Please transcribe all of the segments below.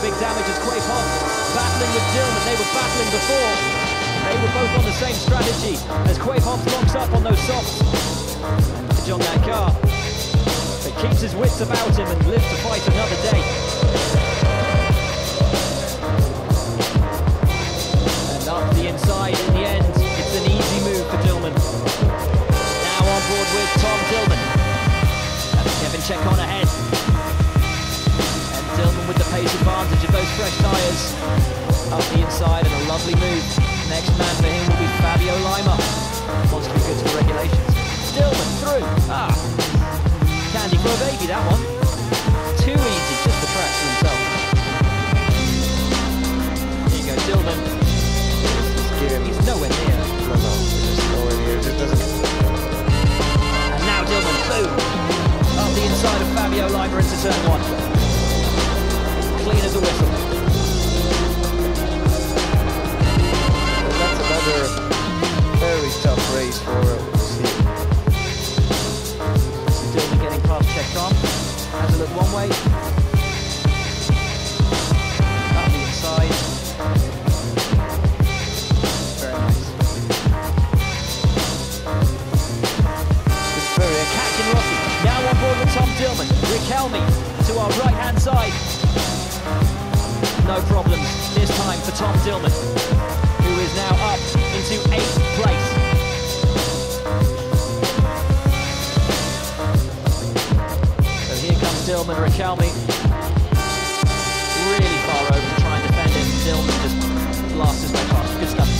big damage as Quaife-Hobbs battling with Dillmann. They were battling before. They were both on the same strategy as Quaife-Hobbs locks up on those softs. John that car. But keeps his wits about him and lives to fight another day. And up the inside in the end, it's an easy move for Dillmann. Now on board with Tom Dillmann. That's Kevin Ceccon The pace advantage of those fresh tyres. Up the inside and a lovely move. Next man for him will be Fabio Leimer. Wants to be good for regulations. Dillmann through. Ah. Candy for a baby, that one. Too easy, just the track for himself. Here you go, Dillmann. He's nowhere near. No, no, it's nowhere near. It doesn't. And now Dillmann, boom! Up the inside of Fabio Leimer into turn one. Tough race for Steve. Dillmann getting past Has a look one way. Up the inside. Very nice. It's very Catching Rossi. Now on board with Tom Dillmann. Richelmi to our right hand side. No problems this time for Tom Dillmann, who is now up into eighth place. Dillmann, Richelmi. Really far over to try and defend him. Dillmann just blasts his way past. Good stuff.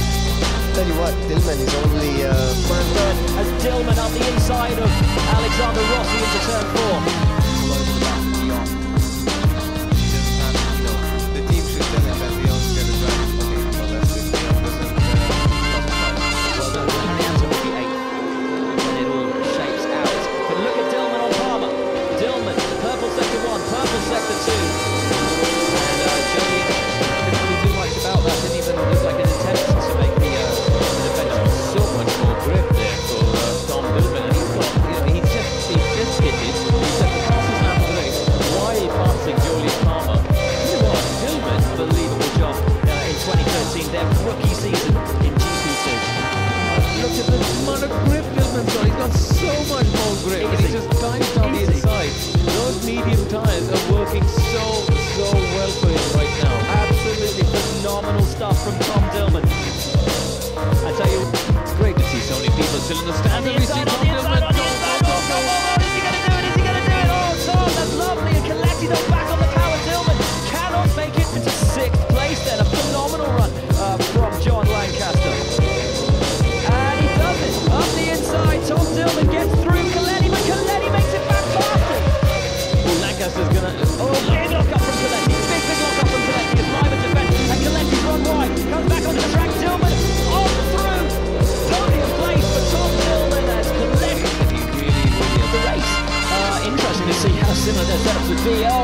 Tell you what, Dillmann is only. Uh, as Dillmann on the inside of Alexander Rossi into turn four. So much more grip, he's just diving on the inside. Those medium tires are working so,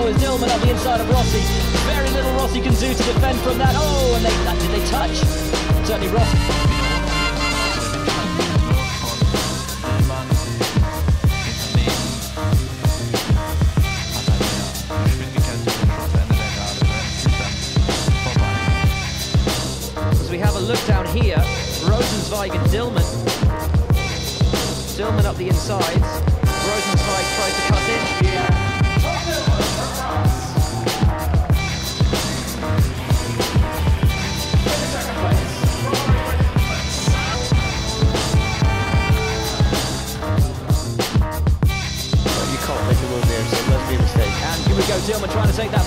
is Dillmann up the inside of Rossi. Very little Rossi can do to defend from that. Oh, and they, uh, did they touch? Certainly Rossi. As we have a look down here, Rosenzweig and Dillmann. Dillmann up the insides. Rosenzweig tries to cut in.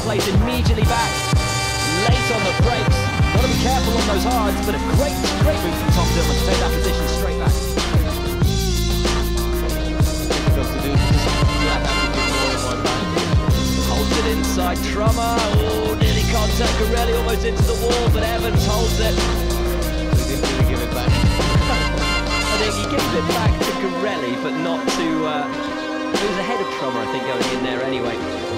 Place immediately back. Late on the brakes. Got to be careful on those hards, but a great, great move from Tom Dillmann to take that position straight back. difficult to do because you have to give more and more time. Holds it inside Trummer. Oh, nearly contact Ghirelli almost into the wall, but Evans holds it. He didn't really give it back. I think he gave it back to Ghirelli, but not to. Uh, he was ahead of Trummer, I think, going in there anyway.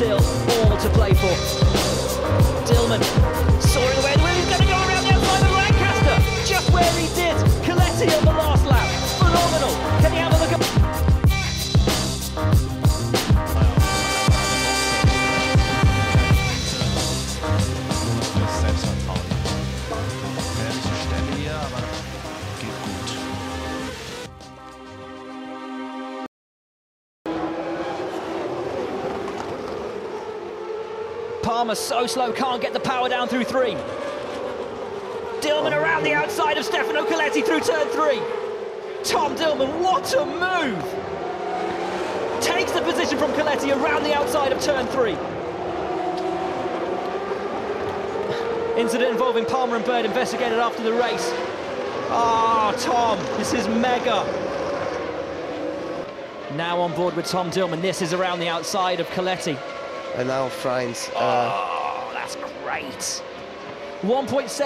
Still all to play for. Dillmann Palmer so slow, can't get the power down through three. Dillmann around the outside of Stefano Coletti through turn three. Tom Dillmann, what a move! Takes the position from Coletti around the outside of turn three. Incident involving Palmer and Bird investigated after the race. Ah, Tom, this is mega. Now on board with Tom Dillmann. This is around the outside of Coletti. And now Franz. Uh, Oh, that's great. 1.7.